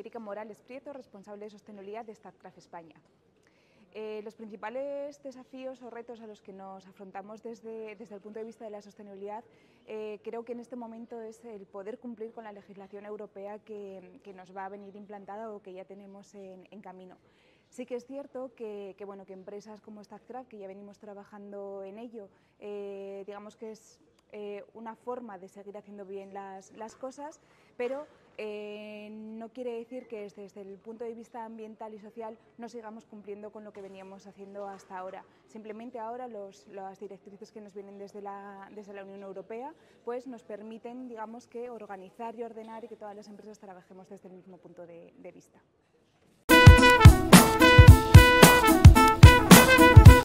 Erika Morales Prieto, responsable de sostenibilidad de StatCraft España. Eh, los principales desafíos o retos a los que nos afrontamos desde, desde el punto de vista de la sostenibilidad eh, creo que en este momento es el poder cumplir con la legislación europea que, que nos va a venir implantada o que ya tenemos en, en camino. Sí que es cierto que, que, bueno, que empresas como StatCraft, que ya venimos trabajando en ello, eh, digamos que es eh, una forma de seguir haciendo bien las, las cosas, pero eh, no quiere decir que desde, el punto de vista ambiental y social no sigamos cumpliendo con lo que veníamos haciendo hasta ahora. Simplemente ahora los, las directrices que nos vienen desde la, desde la Unión Europea pues nos permiten digamos, que organizar y ordenar y que todas las empresas trabajemos desde el mismo punto de vista.